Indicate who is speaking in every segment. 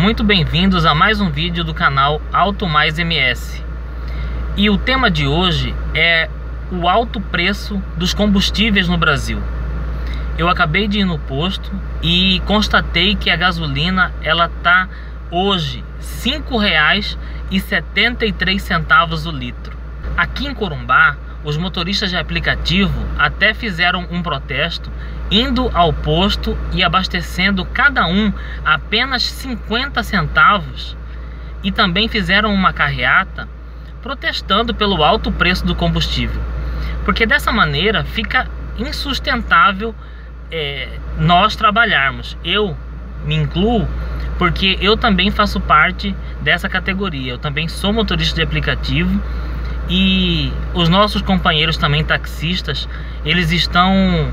Speaker 1: muito bem-vindos a mais um vídeo do canal Auto Mais MS. E o tema de hoje é o alto preço dos combustíveis no Brasil. Eu acabei de ir no posto e constatei que a gasolina ela tá hoje R$ 5,73 o litro. Aqui em Corumbá, os motoristas de aplicativo até fizeram um protesto indo ao posto e abastecendo cada um apenas 50 centavos e também fizeram uma carreata protestando pelo alto preço do combustível. Porque dessa maneira fica insustentável é, nós trabalharmos. Eu me incluo porque eu também faço parte dessa categoria. Eu também sou motorista de aplicativo e os nossos companheiros também taxistas, eles estão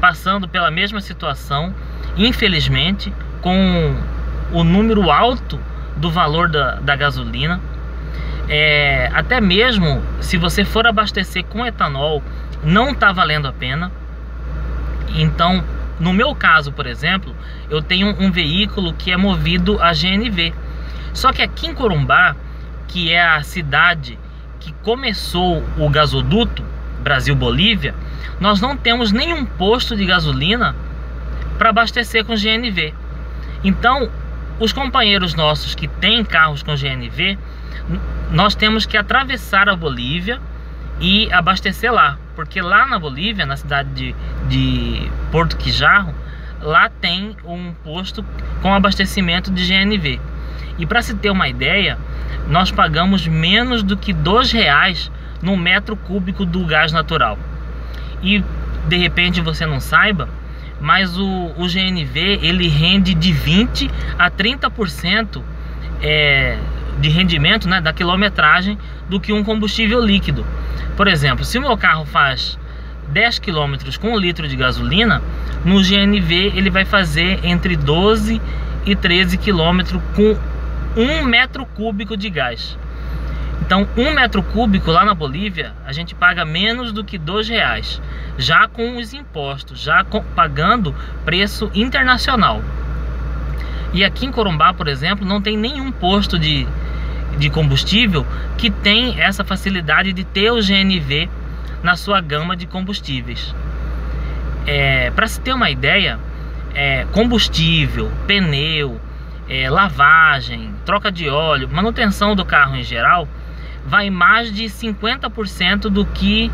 Speaker 1: passando pela mesma situação, infelizmente, com o número alto do valor da, da gasolina. É, até mesmo se você for abastecer com etanol, não está valendo a pena. Então, no meu caso, por exemplo, eu tenho um veículo que é movido a GNV. Só que aqui em Corumbá, que é a cidade que começou o gasoduto Brasil-Bolívia, nós não temos nenhum posto de gasolina para abastecer com GNV. Então, os companheiros nossos que têm carros com GNV, nós temos que atravessar a Bolívia e abastecer lá, porque lá na Bolívia, na cidade de, de Porto Quijarro, lá tem um posto com abastecimento de GNV. E para se ter uma ideia, nós pagamos menos do que dois reais no metro cúbico do gás natural. E de repente você não saiba, mas o, o GNV ele rende de 20 a 30% é, de rendimento né, da quilometragem do que um combustível líquido. Por exemplo, se o meu carro faz 10 km com um litro de gasolina, no GNV ele vai fazer entre 12 e 13 km com um metro cúbico de gás. Então, um metro cúbico lá na Bolívia, a gente paga menos do que dois reais, já com os impostos, já com, pagando preço internacional. E aqui em Corumbá, por exemplo, não tem nenhum posto de, de combustível que tem essa facilidade de ter o GNV na sua gama de combustíveis. É, Para se ter uma ideia, é, combustível, pneu, é, lavagem, troca de óleo, manutenção do carro em geral, vai mais de 50% do que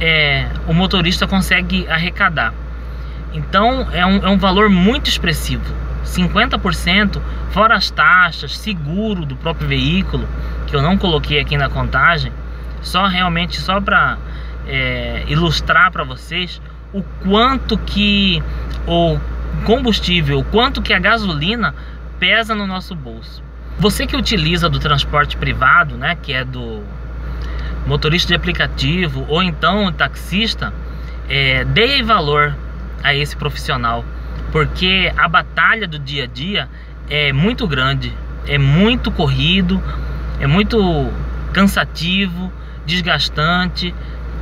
Speaker 1: é, o motorista consegue arrecadar. Então é um, é um valor muito expressivo. 50% fora as taxas, seguro do próprio veículo, que eu não coloquei aqui na contagem, só realmente só para é, ilustrar para vocês o quanto que o combustível, quanto que a gasolina pesa no nosso bolso. Você que utiliza do transporte privado, né, que é do motorista de aplicativo ou então taxista, é, dê valor a esse profissional, porque a batalha do dia a dia é muito grande, é muito corrido, é muito cansativo, desgastante,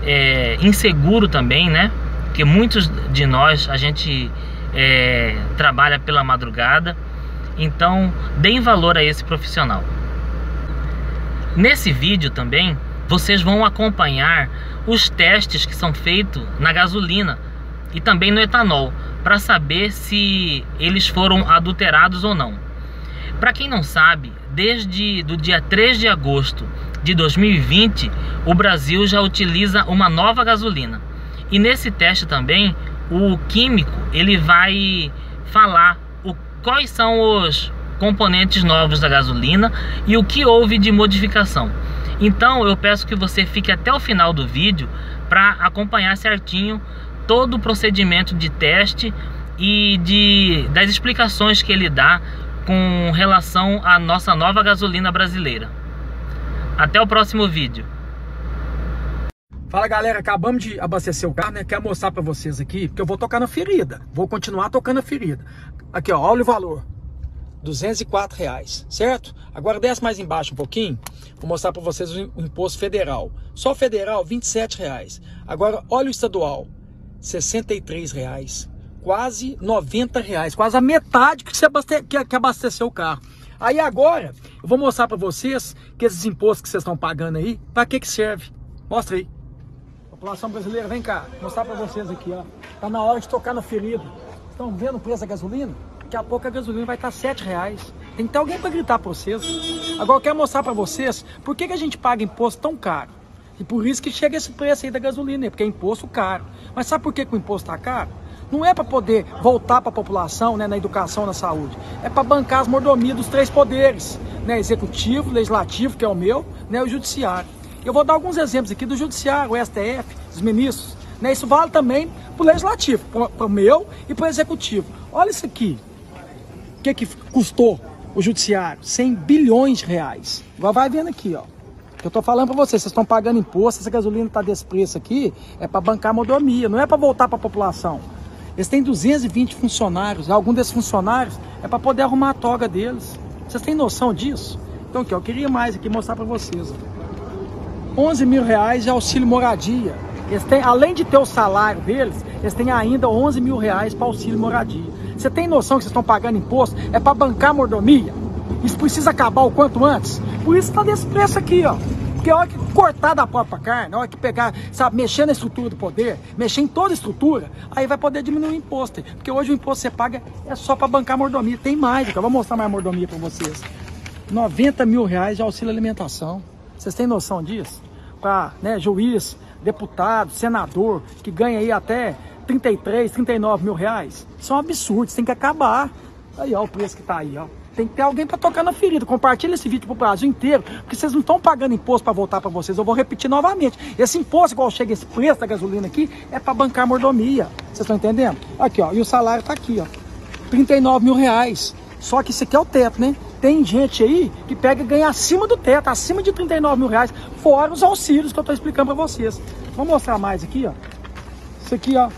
Speaker 1: é, inseguro também, né? Porque muitos de nós a gente é, trabalha pela madrugada então, deem valor a esse profissional. Nesse vídeo também, vocês vão acompanhar os testes que são feitos na gasolina e também no etanol, para saber se eles foram adulterados ou não. Para quem não sabe, desde do dia 3 de agosto de 2020, o Brasil já utiliza uma nova gasolina. E nesse teste também, o químico ele vai falar quais são os componentes novos da gasolina e o que houve de modificação. Então eu peço que você fique até o final do vídeo para acompanhar certinho todo o procedimento de teste e de, das explicações que ele dá com relação à nossa nova gasolina brasileira. Até o próximo vídeo.
Speaker 2: Fala galera, acabamos de abastecer o carro, né? Quero mostrar para vocês aqui, porque eu vou tocar na ferida. Vou continuar tocando a ferida. Aqui, ó, olha o valor. 204 reais, certo? Agora desce mais embaixo um pouquinho, vou mostrar para vocês o imposto federal. Só federal, 27 reais. Agora, olha o estadual, 63 reais. Quase 90 reais, quase a metade que você abaste... que abasteceu o carro. Aí agora, eu vou mostrar para vocês que esses impostos que vocês estão pagando aí, para que que serve? Mostra aí. População brasileira, vem cá, mostrar para vocês aqui, ó. Tá na hora de tocar na ferida. Estão vendo o preço da gasolina? Daqui a pouco a gasolina vai estar sete reais. Tem que ter alguém para gritar para vocês. Agora eu quero mostrar para vocês por que, que a gente paga imposto tão caro. E por isso que chega esse preço aí da gasolina, porque é imposto caro. Mas sabe por que, que o imposto está caro? Não é para poder voltar para a população, né, na educação, na saúde. É para bancar as mordomias dos três poderes, né, executivo, legislativo, que é o meu, né, o judiciário. Eu vou dar alguns exemplos aqui do judiciário, o STF, dos ministros. Né, isso vale também para o legislativo, para o meu e para o executivo. Olha isso aqui. O que, que custou o judiciário? 100 bilhões de reais. Vai vendo aqui, ó. Eu estou falando para vocês, vocês estão pagando imposto, essa gasolina está desse preço aqui, é para bancar a modomia, não é para voltar para a população. Eles têm 220 funcionários, algum desses funcionários é para poder arrumar a toga deles. Vocês têm noção disso? Então aqui, eu queria mais aqui mostrar para vocês. 11 mil reais de auxílio moradia. Eles têm, além de ter o salário deles, eles têm ainda 11 mil reais para auxílio moradia. Você tem noção que vocês estão pagando imposto? É para bancar a mordomia? Isso precisa acabar o quanto antes. Por isso está desse preço aqui, ó. Porque a hora que cortar da própria carne, a hora que pegar, sabe, mexer na estrutura do poder, mexer em toda a estrutura, aí vai poder diminuir o imposto. Porque hoje o imposto que você paga é só para bancar mordomia. Tem mais, eu vou mostrar mais mordomia para vocês. 90 mil reais de auxílio alimentação. Vocês têm noção disso? Para né, juiz, deputado, senador, que ganha aí até 33, 39 mil reais. Isso é um absurdo, tem que acabar. Aí, ó, o preço que tá aí, ó. Tem que ter alguém para tocar na ferida. Compartilha esse vídeo pro Brasil inteiro, porque vocês não estão pagando imposto para voltar para vocês. Eu vou repetir novamente. Esse imposto, igual chega esse preço da gasolina aqui, é para bancar mordomia. Vocês estão entendendo? Aqui, ó. E o salário tá aqui, ó. 39 mil reais. Só que isso aqui é o teto, né? Tem gente aí que pega e ganha acima do teto, acima de 39 mil reais, fora os auxílios que eu estou explicando para vocês. Vou mostrar mais aqui, ó. Isso aqui, ó.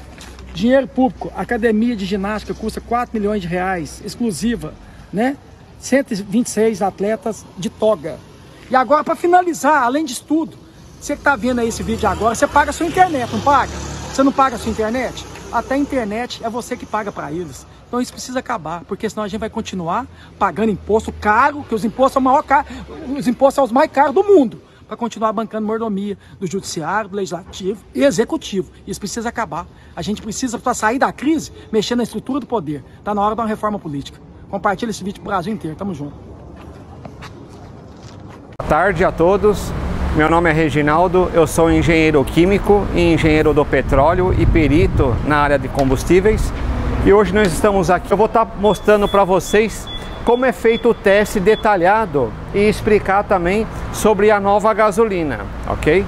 Speaker 2: Dinheiro público, academia de ginástica custa 4 milhões de reais, exclusiva, né? 126 atletas de toga. E agora, para finalizar, além disso tudo, você que está vendo aí esse vídeo agora, você paga a sua internet, não paga? Você não paga a sua internet? Até a internet é você que paga para eles. Então isso precisa acabar, porque senão a gente vai continuar pagando imposto caro, que os impostos são maior caro, os impostos são os mais caros do mundo, para continuar bancando mordomia do judiciário, do legislativo e executivo. Isso precisa acabar. A gente precisa, para sair da crise, mexer na estrutura do poder. Está na hora uma reforma política. Compartilha esse vídeo pro Brasil inteiro. Tamo junto.
Speaker 3: Boa tarde a todos. Meu nome é Reginaldo, eu sou engenheiro químico e engenheiro do petróleo e perito na área de combustíveis. E hoje nós estamos aqui, eu vou estar mostrando para vocês como é feito o teste detalhado e explicar também sobre a nova gasolina, ok?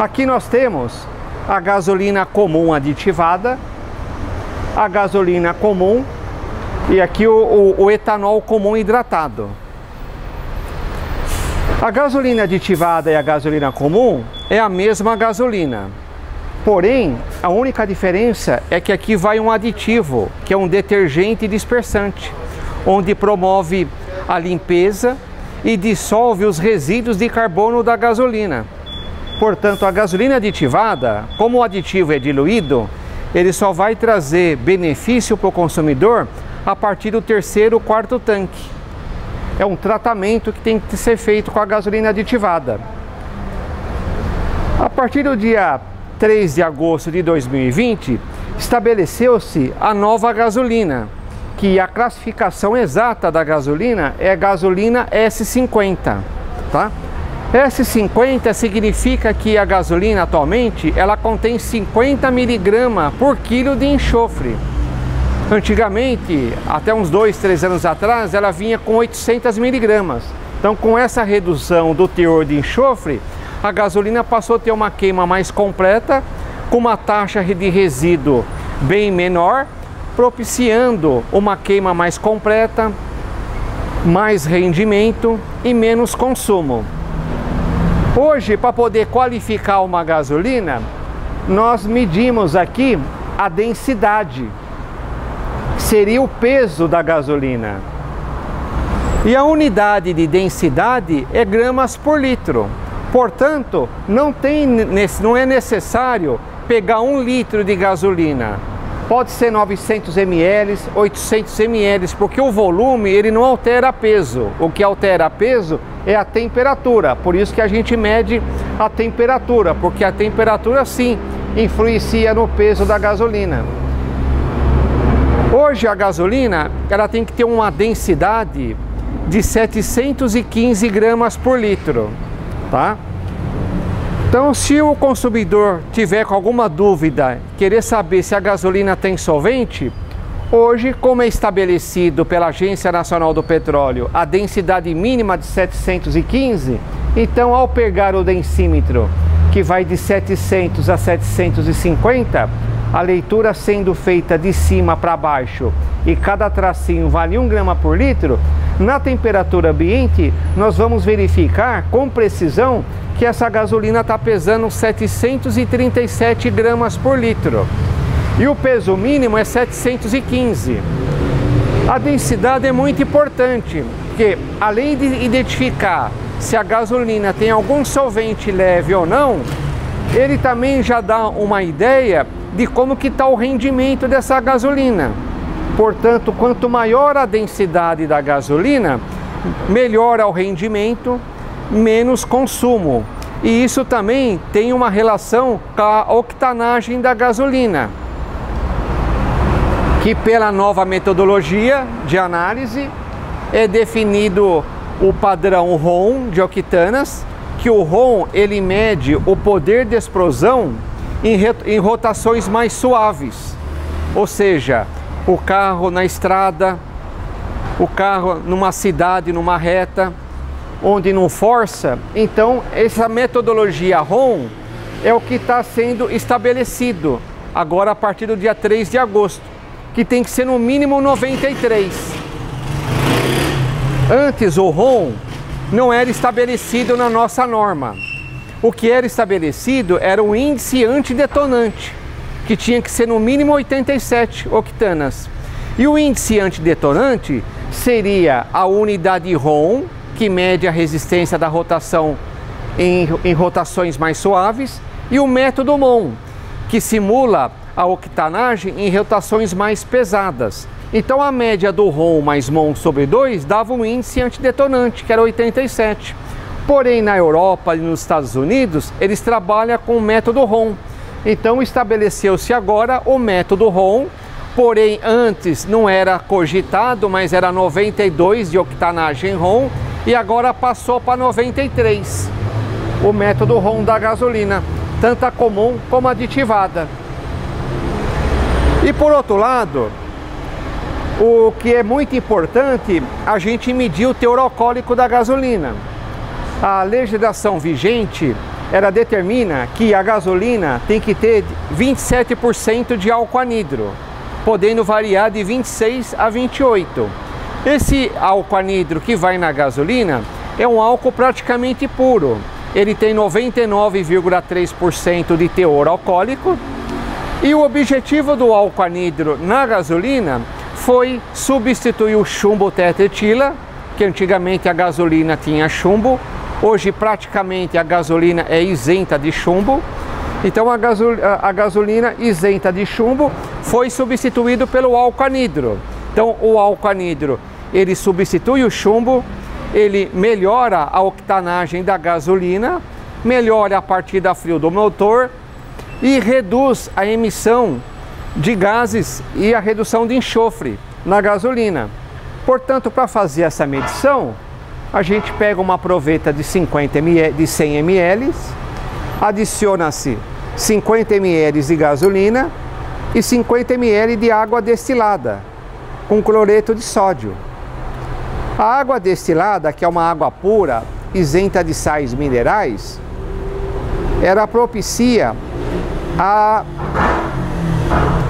Speaker 3: Aqui nós temos a gasolina comum aditivada, a gasolina comum e aqui o, o, o etanol comum hidratado. A gasolina aditivada e a gasolina comum é a mesma gasolina. Porém, a única diferença é que aqui vai um aditivo, que é um detergente dispersante, onde promove a limpeza e dissolve os resíduos de carbono da gasolina. Portanto, a gasolina aditivada, como o aditivo é diluído, ele só vai trazer benefício para o consumidor a partir do terceiro ou quarto tanque. É um tratamento que tem que ser feito com a gasolina aditivada. A partir do dia 3 de agosto de 2020, estabeleceu-se a nova gasolina, que a classificação exata da gasolina é gasolina S50, tá? S50 significa que a gasolina atualmente ela contém 50 miligramas por quilo de enxofre. Antigamente, até uns dois, três anos atrás, ela vinha com 800 miligramas. Então, com essa redução do teor de enxofre, a gasolina passou a ter uma queima mais completa, com uma taxa de resíduo bem menor, propiciando uma queima mais completa, mais rendimento e menos consumo. Hoje, para poder qualificar uma gasolina, nós medimos aqui a densidade seria o peso da gasolina. E a unidade de densidade é gramas por litro. Portanto, não, tem, não é necessário pegar um litro de gasolina. Pode ser 900 ml, 800 ml, porque o volume ele não altera peso. O que altera peso é a temperatura. Por isso que a gente mede a temperatura, porque a temperatura sim influencia no peso da gasolina. Hoje a gasolina ela tem que ter uma densidade de 715 gramas por litro, tá? Então, se o consumidor tiver com alguma dúvida, querer saber se a gasolina tem solvente, hoje, como é estabelecido pela Agência Nacional do Petróleo, a densidade mínima de 715, então ao pegar o densímetro, que vai de 700 a 750, a leitura sendo feita de cima para baixo e cada tracinho vale 1 grama por litro, na temperatura ambiente nós vamos verificar com precisão que essa gasolina está pesando 737 gramas por litro e o peso mínimo é 715. A densidade é muito importante, porque além de identificar se a gasolina tem algum solvente leve ou não, ele também já dá uma ideia de como que está o rendimento dessa gasolina. Portanto, quanto maior a densidade da gasolina, melhor é o rendimento, menos consumo. E isso também tem uma relação com a octanagem da gasolina, que pela nova metodologia de análise é definido o padrão ROM de octanas, que o ROM ele mede o poder de explosão em, em rotações mais suaves, ou seja, o carro na estrada, o carro numa cidade, numa reta, onde não força. Então, essa metodologia ROM é o que está sendo estabelecido agora a partir do dia 3 de agosto, que tem que ser no mínimo 93. Antes o ROM não era estabelecido na nossa norma. O que era estabelecido era o índice antidetonante, que tinha que ser no mínimo 87 octanas. E o índice antidetonante seria a unidade ROM, que mede a resistência da rotação em, em rotações mais suaves, e o método MON, que simula a octanagem em rotações mais pesadas. Então a média do ROM mais MON sobre 2 dava um índice antidetonante, que era 87. Porém, na Europa e nos Estados Unidos, eles trabalham com o método ROM. Então estabeleceu-se agora o método ROM, porém antes não era cogitado, mas era 92 de octanagem ROM e agora passou para 93. O método ROM da gasolina, tanto a comum como aditivada. E por outro lado, o que é muito importante, a gente medir o teor alcoólico da gasolina. A legislação vigente, ela determina que a gasolina tem que ter 27% de álcool anidro, podendo variar de 26 a 28. Esse álcool anidro que vai na gasolina é um álcool praticamente puro. Ele tem 99,3% de teor alcoólico. E o objetivo do álcool anidro na gasolina foi substituir o chumbo tetraetila, que antigamente a gasolina tinha chumbo, hoje praticamente a gasolina é isenta de chumbo. Então a, a gasolina isenta de chumbo foi substituído pelo álcool anidro. Então o álcool anidro ele substitui o chumbo, ele melhora a octanagem da gasolina, melhora a partida frio do motor e reduz a emissão de gases e a redução de enxofre na gasolina. Portanto, para fazer essa medição, a gente pega uma proveta de 50 ml, de 100 ml, adiciona-se 50 ml de gasolina e 50 ml de água destilada com cloreto de sódio. A água destilada, que é uma água pura, isenta de sais minerais, ela propicia a,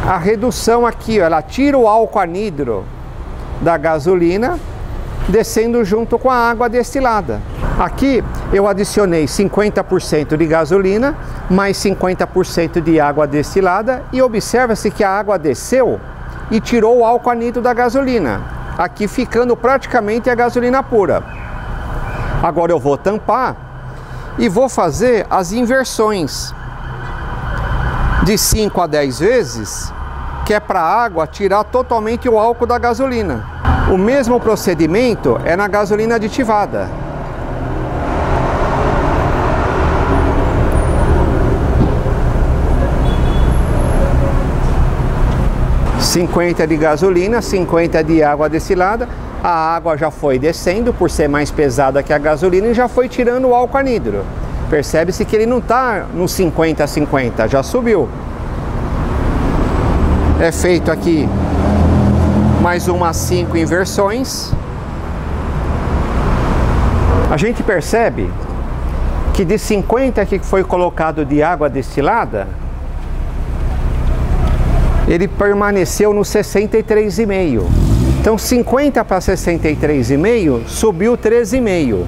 Speaker 3: a redução aqui, ó, ela tira o álcool anidro da gasolina, descendo junto com a água destilada. Aqui eu adicionei 50% de gasolina, mais 50% de água destilada e observa-se que a água desceu e tirou o álcool anidro da gasolina aqui ficando praticamente a gasolina pura. Agora eu vou tampar e vou fazer as inversões de 5 a 10 vezes, que é para a água tirar totalmente o álcool da gasolina. O mesmo procedimento é na gasolina aditivada. 50 de gasolina, 50 de água destilada. A água já foi descendo por ser mais pesada que a gasolina e já foi tirando o álcool anidro. Percebe-se que ele não está no 50-50, já subiu. É feito aqui mais umas 5 inversões. A gente percebe que de 50 que foi colocado de água destilada, ele permaneceu no 63,5. Então 50 para 63,5 subiu 13,5.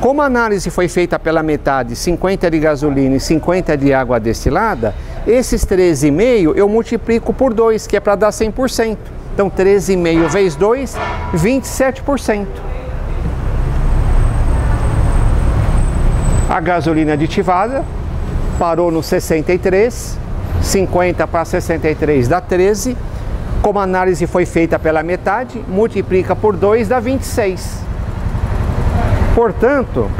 Speaker 3: Como a análise foi feita pela metade, 50 de gasolina e 50 de água destilada, esses 13,5 eu multiplico por 2, que é para dar 100%. Então 13,5 vezes 2, 27%. A gasolina aditivada parou no 63, 50 para 63 dá 13. Como a análise foi feita pela metade, multiplica por 2 dá 26. Portanto,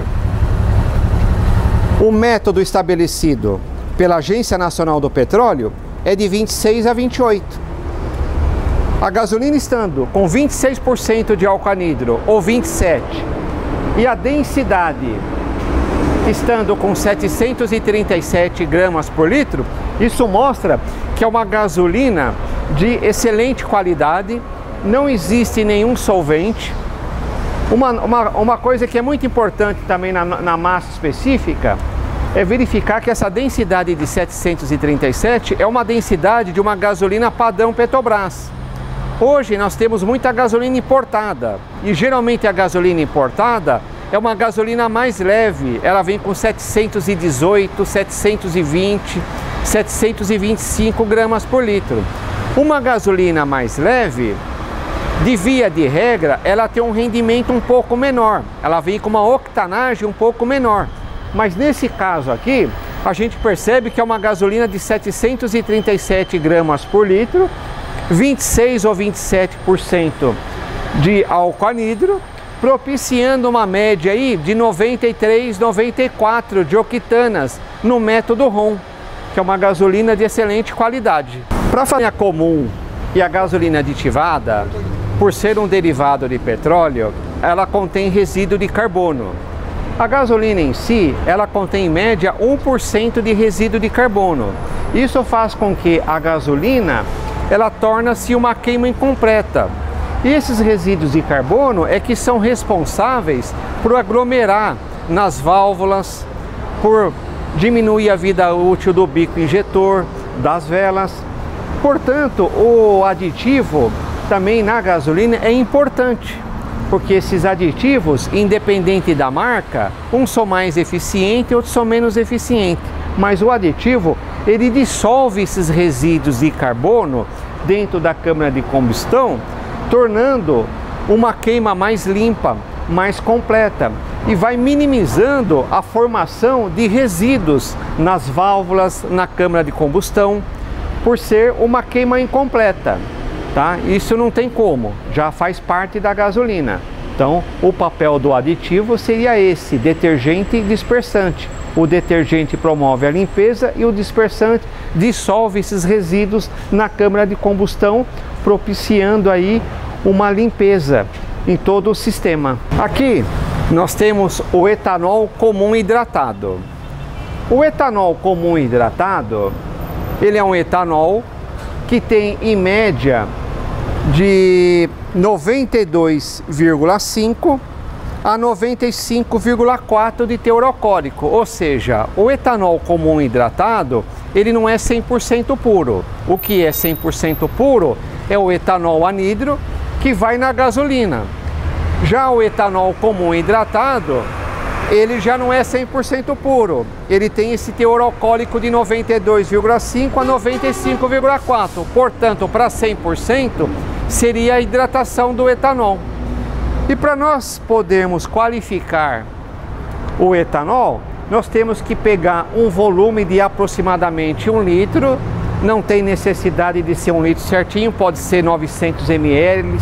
Speaker 3: o método estabelecido pela Agência Nacional do Petróleo é de 26 a 28. A gasolina estando com 26% de álcool anidro ou 27 e a densidade estando com 737 gramas por litro, isso mostra que é uma gasolina de excelente qualidade, não existe nenhum solvente. Uma, uma, uma coisa que é muito importante também na, na massa específica é verificar que essa densidade de 737 é uma densidade de uma gasolina padrão Petrobras. Hoje nós temos muita gasolina importada e geralmente a gasolina importada é uma gasolina mais leve, ela vem com 718, 720, 725 gramas por litro. Uma gasolina mais leve, de via de regra, ela tem um rendimento um pouco menor, ela vem com uma octanagem um pouco menor. Mas nesse caso aqui, a gente percebe que é uma gasolina de 737 gramas por litro, 26 ou 27% de álcool anidro, propiciando uma média aí de 93, 94 de octanas no método ROM, que é uma gasolina de excelente qualidade. Para a farinha comum e a gasolina aditivada, por ser um derivado de petróleo, ela contém resíduo de carbono. A gasolina em si, ela contém em média 1% de resíduo de carbono. Isso faz com que a gasolina ela torna-se uma queima incompleta, e esses resíduos de carbono é que são responsáveis por aglomerar nas válvulas, por diminuir a vida útil do bico injetor, das velas. Portanto, o aditivo também na gasolina é importante, porque esses aditivos, independente da marca, uns são mais eficientes, outros são menos eficientes. Mas o aditivo, ele dissolve esses resíduos de carbono dentro da câmara de combustão tornando uma queima mais limpa, mais completa e vai minimizando a formação de resíduos nas válvulas, na câmara de combustão, por ser uma queima incompleta. Tá? Isso não tem como, já faz parte da gasolina. Então, o papel do aditivo seria esse, detergente dispersante. O detergente promove a limpeza e o dispersante dissolve esses resíduos na câmara de combustão, propiciando aí uma limpeza em todo o sistema. Aqui nós temos o etanol comum hidratado. O etanol comum hidratado, ele é um etanol que tem em média de 92,5 a 95,4 de teor alcoólico, ou seja, o etanol comum hidratado, ele não é 100% puro. O que é 100% puro é o etanol anidro, que vai na gasolina. Já o etanol comum hidratado, ele já não é 100% puro. Ele tem esse teor alcoólico de 92,5 a 95,4. Portanto, para 100% seria a hidratação do etanol. E para nós podermos qualificar o etanol, nós temos que pegar um volume de aproximadamente um litro não tem necessidade de ser um litro certinho, pode ser 900 ml,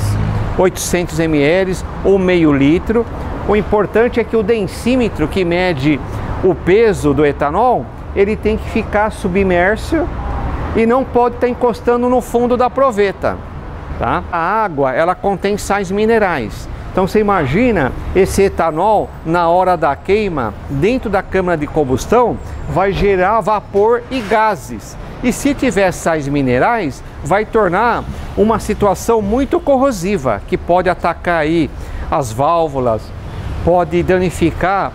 Speaker 3: 800 ml ou meio litro. O importante é que o densímetro que mede o peso do etanol, ele tem que ficar submerso e não pode estar encostando no fundo da proveta. Tá? A água ela contém sais minerais. Então você imagina esse etanol na hora da queima, dentro da câmara de combustão, vai gerar vapor e gases. E se tiver sais minerais, vai tornar uma situação muito corrosiva, que pode atacar aí as válvulas, pode danificar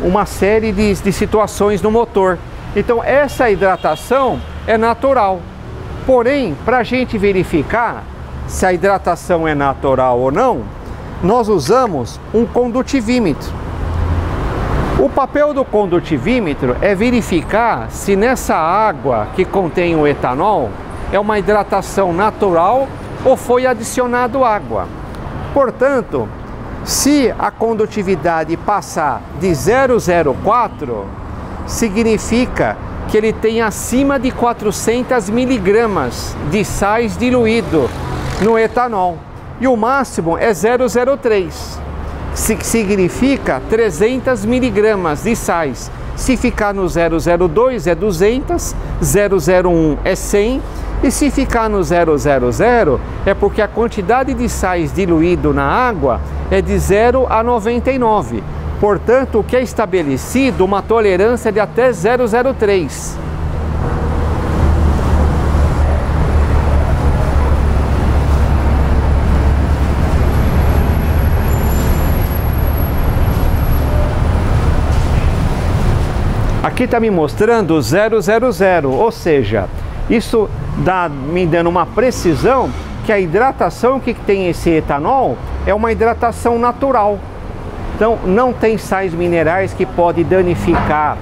Speaker 3: uma série de, de situações no motor. Então essa hidratação é natural. Porém, para a gente verificar se a hidratação é natural ou não, nós usamos um condutivímetro. O papel do condutivímetro é verificar se nessa água que contém o etanol é uma hidratação natural ou foi adicionado água. Portanto, se a condutividade passar de 0,04, significa que ele tem acima de 400 miligramas de sais diluído no etanol e o máximo é 003, que significa 300 miligramas de sais. Se ficar no 002 é 200, 001 é 100 e se ficar no 000 é porque a quantidade de sais diluído na água é de 0 a 99. Portanto, o que é estabelecido uma tolerância de até 003. Aqui está me mostrando 000, ou seja, isso dá me dando uma precisão que a hidratação que tem esse etanol é uma hidratação natural. Então não tem sais minerais que pode danificar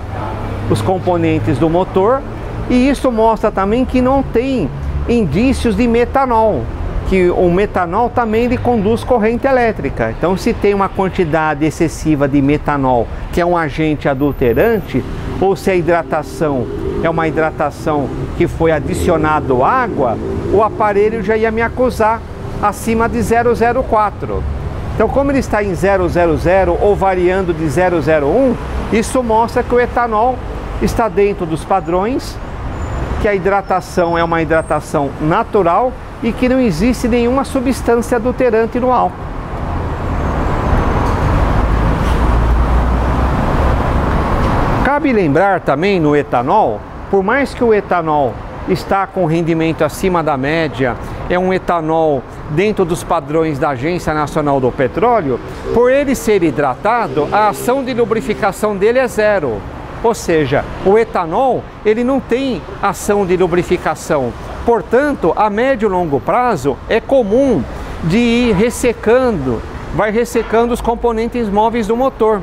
Speaker 3: os componentes do motor e isso mostra também que não tem indícios de metanol, que o metanol também ele conduz corrente elétrica. Então, se tem uma quantidade excessiva de metanol, que é um agente adulterante, ou se a hidratação é uma hidratação que foi adicionado água, o aparelho já ia me acusar acima de 004. Então, como ele está em 000 ou variando de 001, isso mostra que o etanol está dentro dos padrões, que a hidratação é uma hidratação natural e que não existe nenhuma substância adulterante no álcool. Cabe lembrar também no etanol, por mais que o etanol está com rendimento acima da média, é um etanol dentro dos padrões da Agência Nacional do Petróleo, por ele ser hidratado, a ação de lubrificação dele é zero. Ou seja, o etanol ele não tem ação de lubrificação. Portanto, a médio e longo prazo é comum de ir ressecando, vai ressecando os componentes móveis do motor.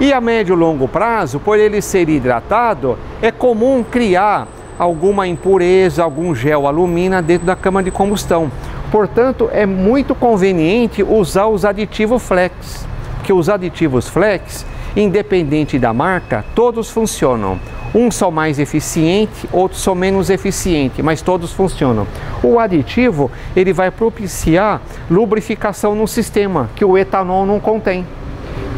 Speaker 3: E a médio e longo prazo, por ele ser hidratado, é comum criar alguma impureza, algum gel alumina dentro da cama de combustão. Portanto, é muito conveniente usar os aditivos flex, que os aditivos flex, independente da marca, todos funcionam. Uns são mais eficientes, outros são menos eficientes, mas todos funcionam. O aditivo, ele vai propiciar lubrificação no sistema, que o etanol não contém.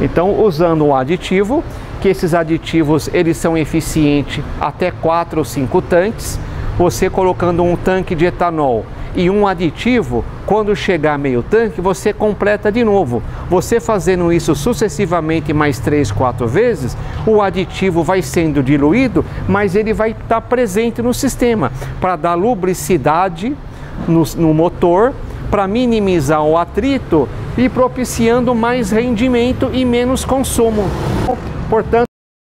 Speaker 3: Então, usando o aditivo, que esses aditivos eles são eficientes até 4 ou 5 tanques, você colocando um tanque de etanol e um aditivo, quando chegar meio tanque, você completa de novo. Você fazendo isso sucessivamente mais 3, 4 vezes, o aditivo vai sendo diluído, mas ele vai estar presente no sistema para dar lubricidade no, no motor, para minimizar o atrito e propiciando mais rendimento e menos consumo. Portanto,